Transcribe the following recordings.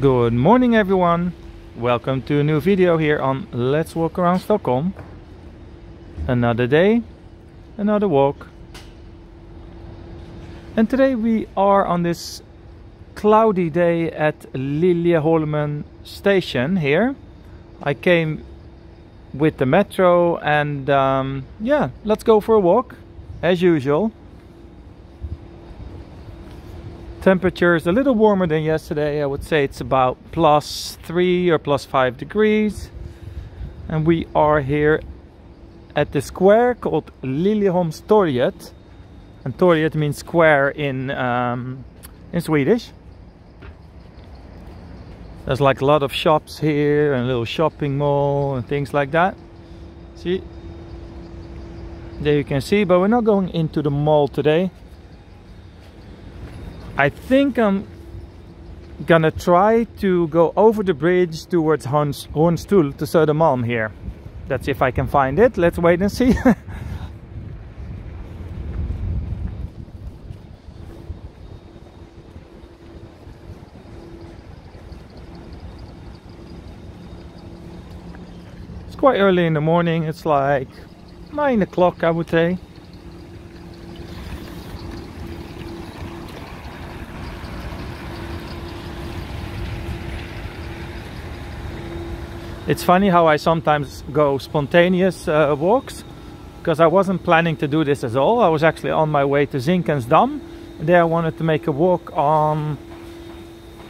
Good morning everyone. Welcome to a new video here on Let's Walk Around Stockholm. Another day, another walk. And today we are on this cloudy day at Liljeholmen station here. I came with the metro and um, yeah, let's go for a walk as usual. Temperature is a little warmer than yesterday. I would say it's about plus three or plus five degrees. And we are here at the square called Liljeholmstorget. And torget means square in um, in Swedish. There's like a lot of shops here and a little shopping mall and things like that. See? There you can see, but we're not going into the mall today. I think I'm gonna try to go over the bridge towards Hornstull to Södermalm here. That's if I can find it. Let's wait and see. it's quite early in the morning. It's like 9 o'clock I would say. It's funny how I sometimes go spontaneous uh, walks because I wasn't planning to do this at all. I was actually on my way to Zinkensdamm and there I wanted to make a walk on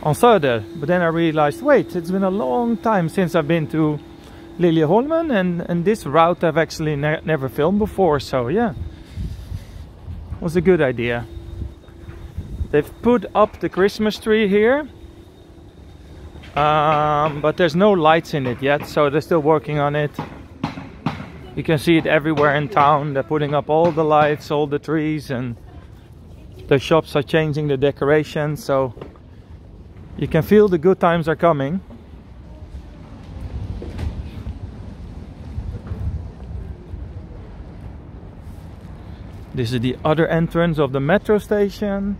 on Söder. But then I realized, wait, it's been a long time since I've been to Liljeholmen and, and this route I've actually ne never filmed before. So yeah, was a good idea. They've put up the Christmas tree here um, but there's no lights in it yet so they're still working on it. You can see it everywhere in town. They're putting up all the lights all the trees and the shops are changing the decoration so you can feel the good times are coming. This is the other entrance of the metro station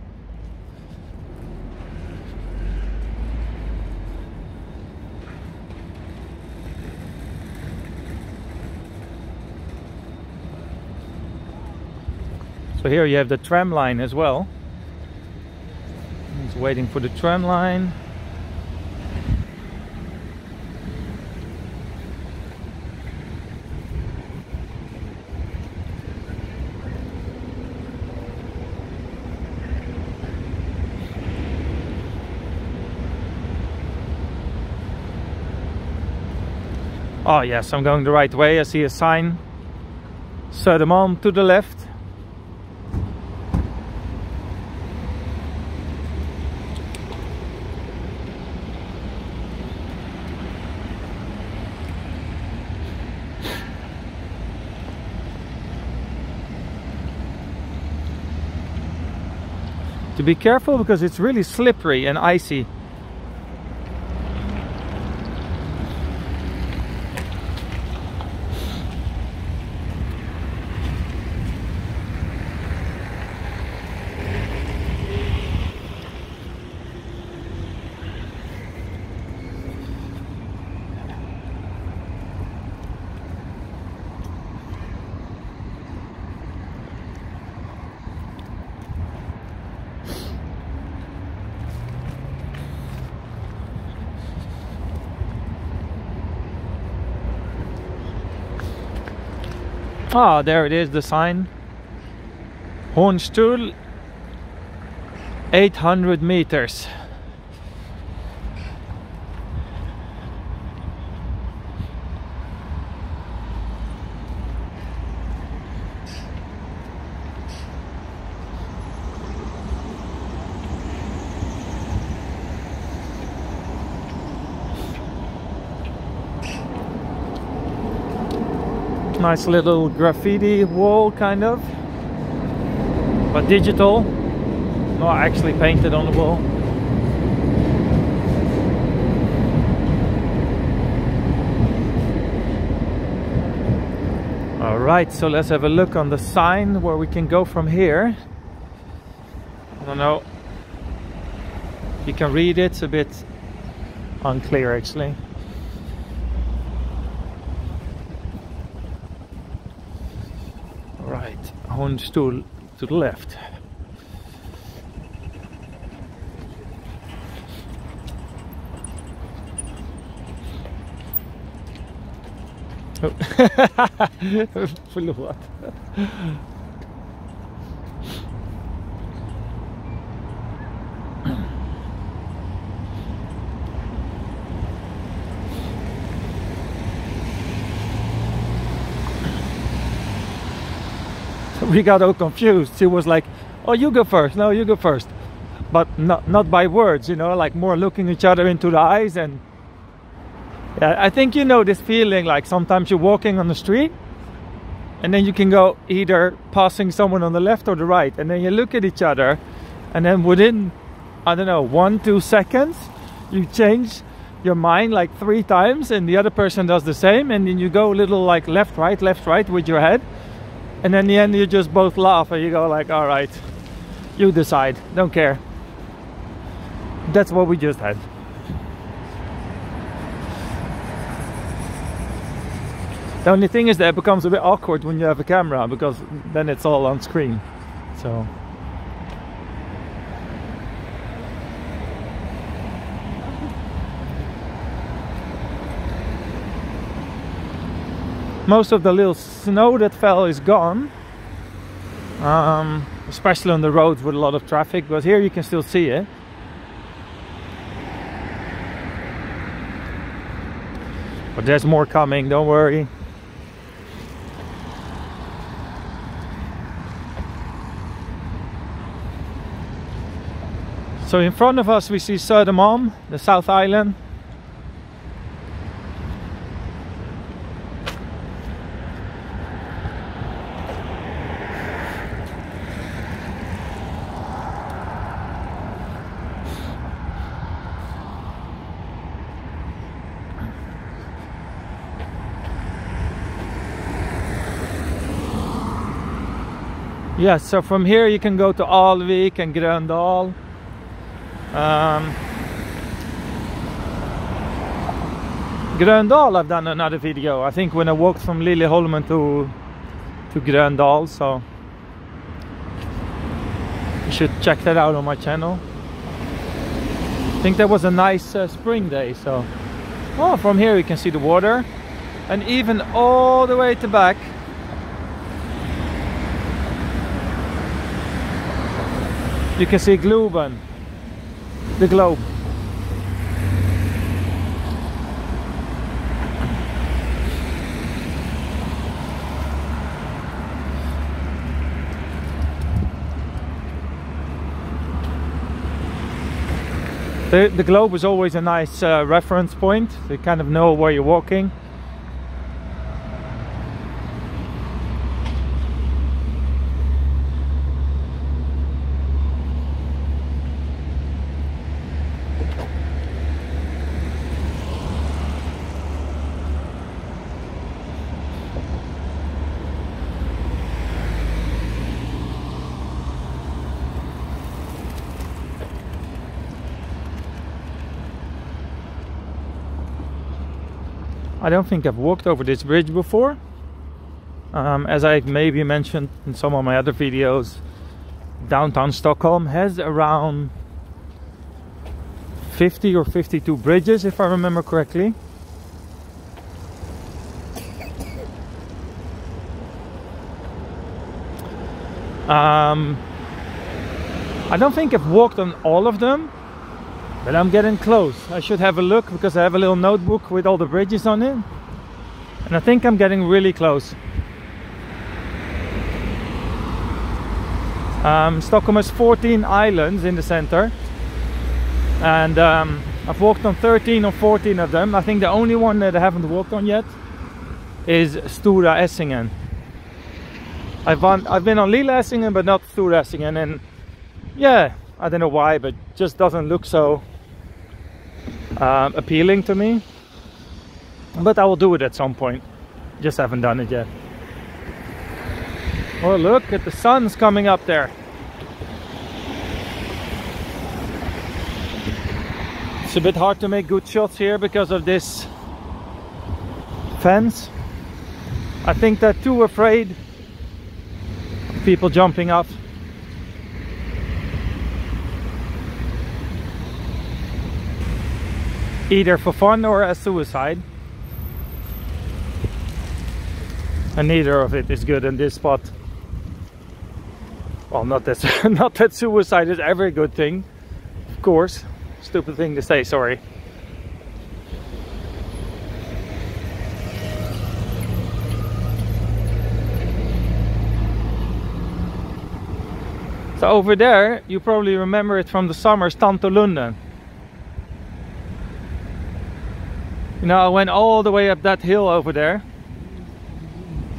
here you have the tram line as well. He's waiting for the tram line. Oh yes, I'm going the right way. I see a sign. Södermalm to the left. To be careful because it's really slippery and icy Ah, there it is, the sign. Hornstull, 800 meters. Nice little graffiti wall kind of. But digital not actually painted on the wall. All right so let's have a look on the sign where we can go from here. I don't know you can read it it's a bit unclear actually. Right, Hornstull to the left. Förlåt. we got all confused. She was like, "Oh, you go first. No, you go first. But not not by words, you know, like more looking each other into the eyes and yeah, I think you know this feeling like sometimes you're walking on the street and then you can go either passing someone on the left or the right and then you look at each other and then within I don't know, 1 2 seconds you change your mind like three times and the other person does the same and then you go a little like left right left right with your head and then the end you just both laugh and you go like all right you decide. Don't care. That's what we just had. The only thing is that it becomes a bit awkward when you have a camera because then it's all on screen. So most of the little snow that fell is gone. Um, especially on the roads with a lot of traffic but here you can still see it. But there's more coming don't worry. So in front of us we see Södermalm, the South Island. Yeah, so from here you can go to Alvik and Gröndal. Um, Gröndal I've done another video. I think when I walked from Liljeholmen to to Gröndal so you should check that out on my channel. I think that was a nice uh, spring day so oh from here you can see the water. And even all the way to back you can see Globen the globe. The, the globe is always a nice uh, reference point. To kind of know where you're walking I don't think I've walked over this bridge before. Um, as I maybe mentioned in some of my other videos, downtown Stockholm has around 50 or 52 bridges, if I remember correctly. Um, I don't think I've walked on all of them, but I'm getting close. I should have a look because I have a little notebook with all the bridges on it. And I think I'm getting really close. Um, Stockholm has 14 islands in the center. And um, I've walked on 13 or 14 of them. I think the only one that I haven't walked on yet is Stora Essingen. I've, on, I've been on Lilla Essingen but not Stora Essingen and yeah, I don't know why but just doesn't look so um, appealing to me but I will do it at some point just haven't done it yet oh look at the sun's coming up there It's a bit hard to make good shots here because of this fence. I think they're too afraid of people jumping up. Either for fun or as suicide. And neither of it is good in this spot. Well, not that, not that suicide is ever a good thing, of course. Stupid thing to say, sorry. So over there, you probably remember it from the summer, Tantolunden. You know, I went all the way up that hill over there.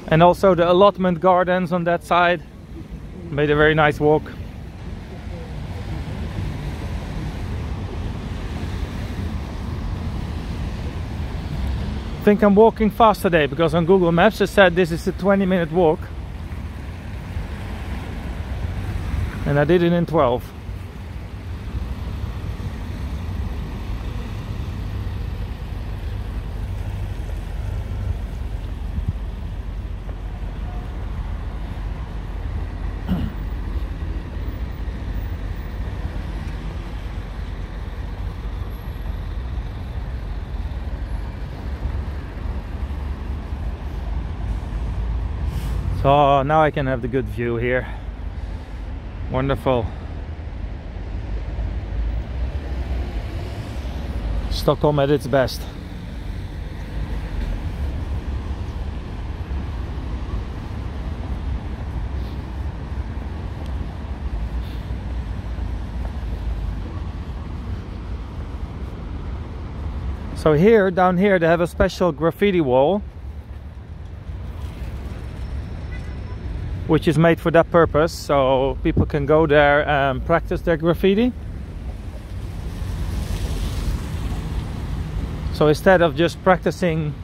And also the allotment gardens on that side. Made a very nice walk. I think I'm walking fast today because on Google Maps it said this is a 20 minute walk. and I did it in 12 So now I can have the good view here. Wonderful. Stockholm at its best. So here, down here, they have a special graffiti wall which is made for that purpose so people can go there and practice their graffiti. So instead of just practicing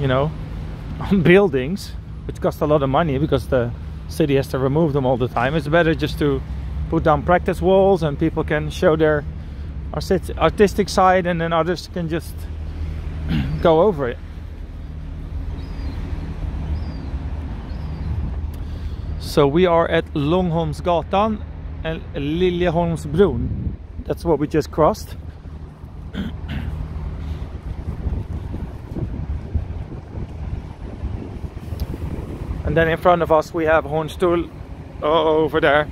you know on buildings which cost a lot of money because the city has to remove them all the time it's better just to put down practice walls and people can show their artistic side and then others can just go over it So we are at Långholmsgatan and Liljeholmsbron. That's what we just crossed. and then in front of us we have Hornstull over there.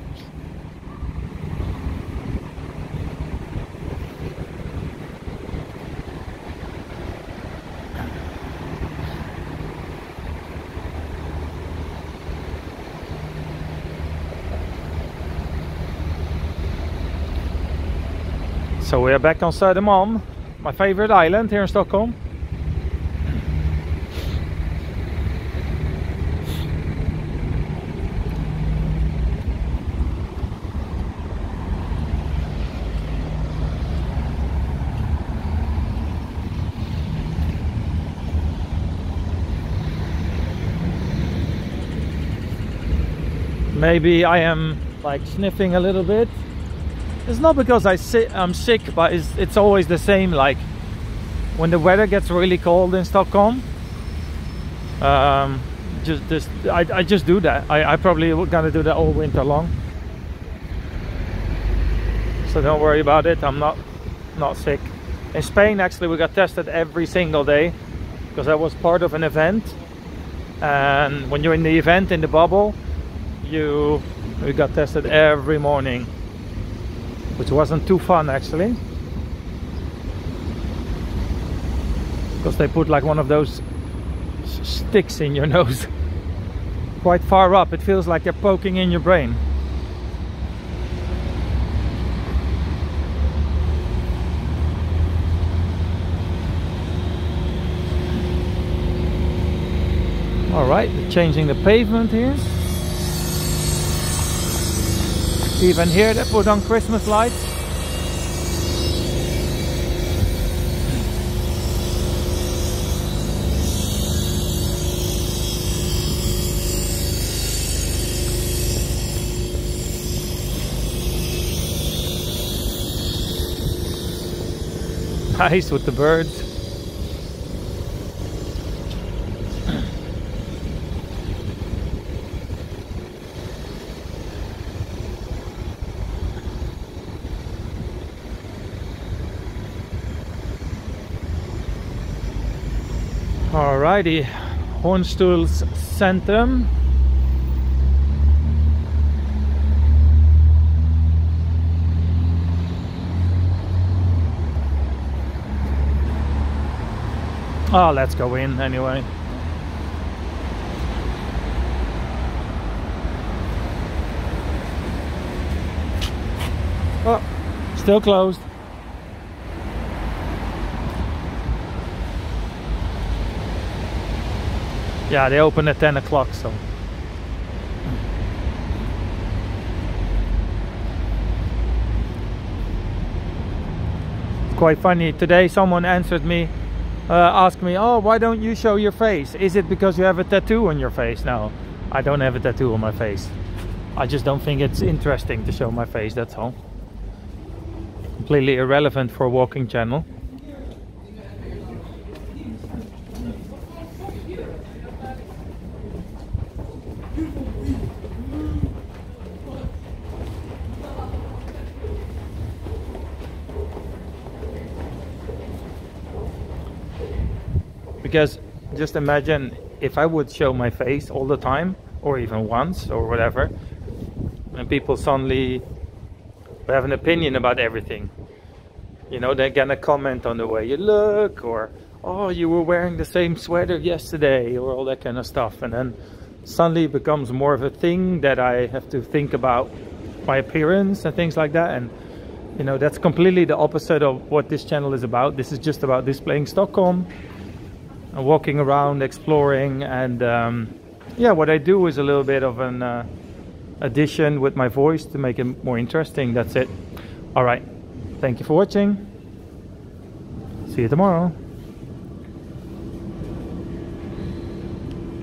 So we are back on Södermalm, my favorite island here in Stockholm. Maybe I am like sniffing a little bit it's not because I I'm sick, but it's, it's always the same. Like when the weather gets really cold in Stockholm, um, just this, I, I just do that. I, I probably gonna do that all winter long. So don't worry about it. I'm not not sick. In Spain, actually, we got tested every single day because I was part of an event. And when you're in the event in the bubble, you we got tested every morning which wasn't too fun actually. Because they put like one of those sticks in your nose. Quite far up. It feels like they're poking in your brain. All right changing the pavement here Even here they put on Christmas lights. nice with the birds. Alrighty, Hornstulls Centrum. Oh, let's go in anyway. Oh, still closed. Yeah, they open at 10 o'clock, so. Quite funny. Today someone answered me, uh, asked me, oh, why don't you show your face? Is it because you have a tattoo on your face? No, I don't have a tattoo on my face. I just don't think it's interesting to show my face, that's all. Completely irrelevant for a walking channel. Because just imagine if I would show my face all the time or even once or whatever and people suddenly have an opinion about everything. You know they're gonna comment on the way you look or oh you were wearing the same sweater yesterday or all that kind of stuff. And then suddenly it becomes more of a thing that I have to think about my appearance and things like that. And you know that's completely the opposite of what this channel is about. This is just about displaying Stockholm walking around, exploring, and um, yeah, what I do is a little bit of an uh, addition with my voice to make it more interesting. That's it. All right. Thank you for watching. See you tomorrow.